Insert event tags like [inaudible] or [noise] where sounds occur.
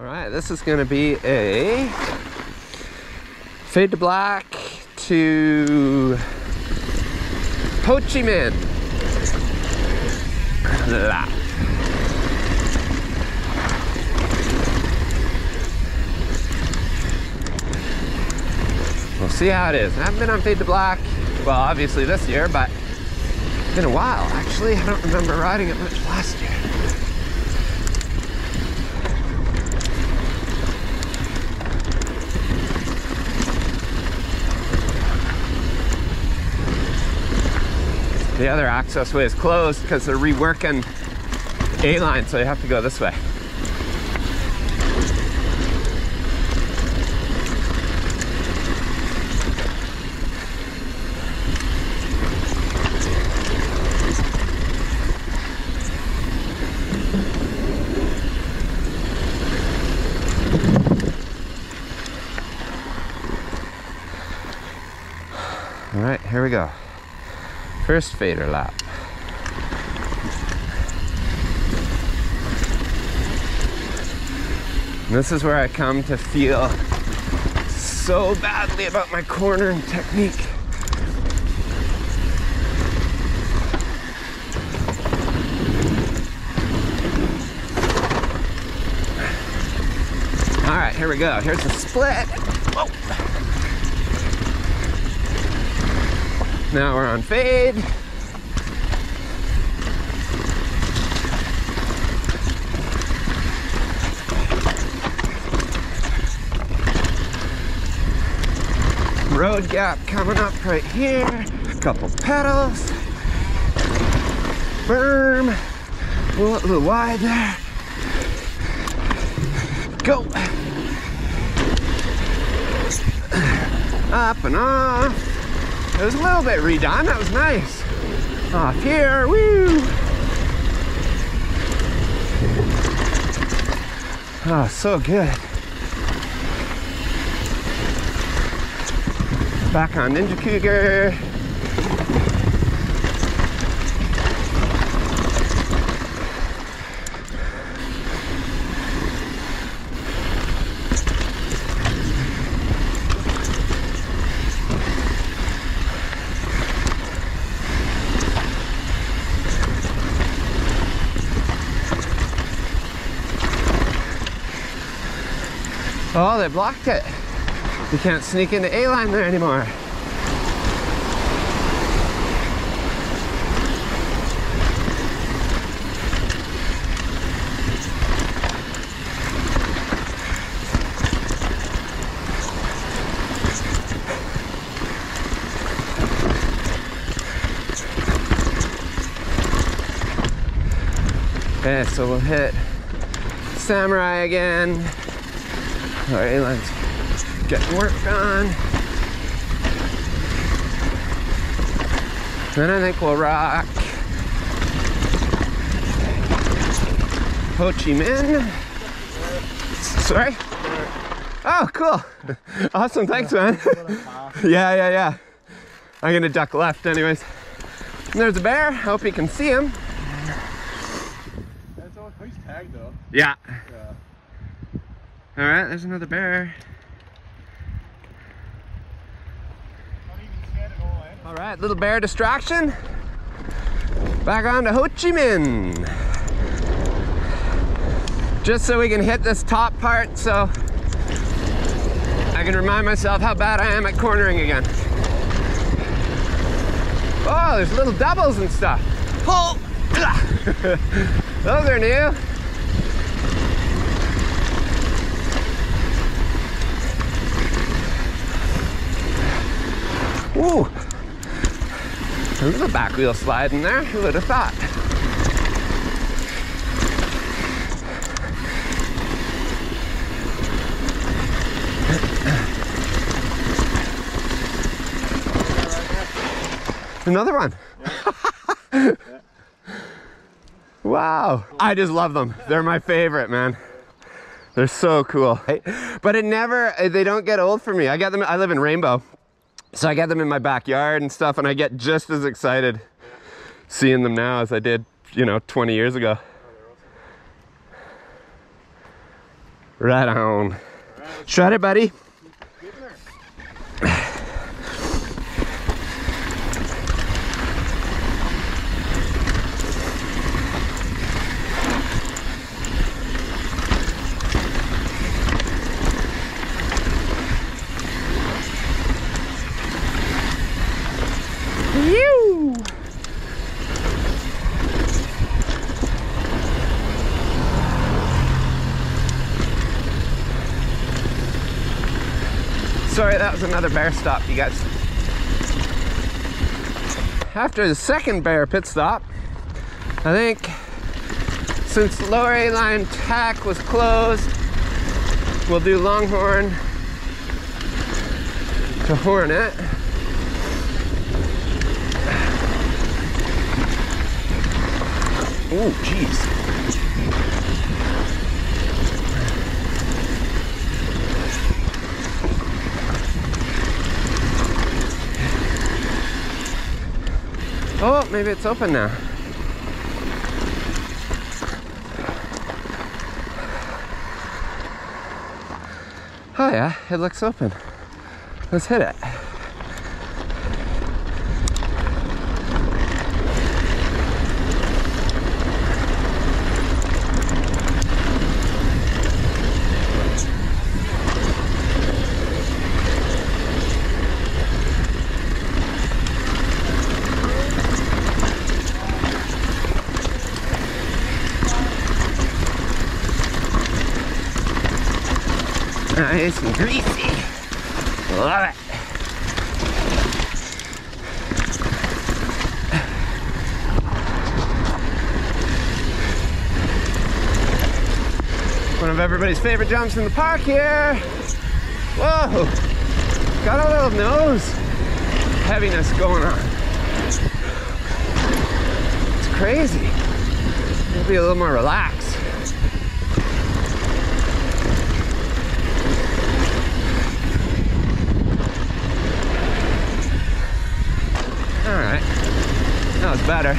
All right, this is gonna be a fade to black to Ho Chi Minh. We'll see how it is. I haven't been on Fade to Black, well, obviously this year, but it's been a while. Actually, I don't remember riding it much last year. The other access way is closed because they're reworking A-line, so you have to go this way. All right, here we go. First fader lap. And this is where I come to feel so badly about my cornering technique. All right, here we go. Here's the split. Whoa. Now we're on fade. Road gap coming up right here. Couple pedals. Berm. A little, a little wide there. Go. Up and off. It was a little bit redone. That was nice. Off here. Woo. Oh, so good. Back on Ninja Cougar. Oh, they blocked it. You can't sneak into A-line there anymore. Okay, so we'll hit Samurai again. Our A-line's getting work on. Then I think we'll rock Ho Chi Minh. Sorry? Oh, cool. [laughs] Awesome, thanks, man. [laughs] yeah, yeah, yeah. I'm gonna duck left anyways. And there's a bear, I hope you can see him. That's all oh, he's tagged though. Yeah. All right, there's another bear. All right, little bear distraction. Back on to Ho Chi Minh. Just so we can hit this top part so I can remind myself how bad I am at cornering again. Oh, there's little doubles and stuff. Pull! [laughs] Those are new. Ooh. There's a back wheel slide in there. Who would have thought? Another one. [laughs] wow. I just love them. They're my favorite, man. They're so cool. But it never, they don't get old for me. I get them, I live in Rainbow. So I get them in my backyard and stuff, and I get just as excited seeing them now as I did, you know, 20 years ago. Right on. Shred it, buddy. Sorry, that was another bear stop, you guys. After the second bear pit stop, I think since Lower A Line Tech was closed, we'll do Longhorn to Hornet. Oh, jeez. Oh, maybe it's open now. Oh yeah, it looks open. Let's hit it. Nice and greasy. Love it. One of everybody's favorite jumps in the park here. Whoa. Got a little nose heaviness going on. It's crazy. Maybe a little more relaxed. That was better.